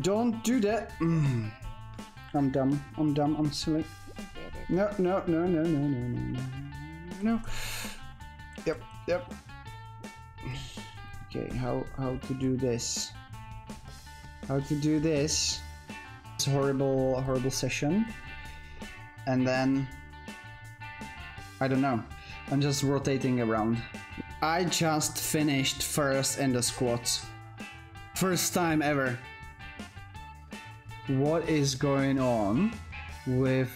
Don't do that. Mm. I'm dumb. I'm dumb. I'm silly. No, no, no, no, no, no, no, no. Yep, yep. Okay, how how to do this? How to do this? It's horrible, horrible session. And then I don't know. I'm just rotating around. I just finished first in the squats. First time ever. What is going on with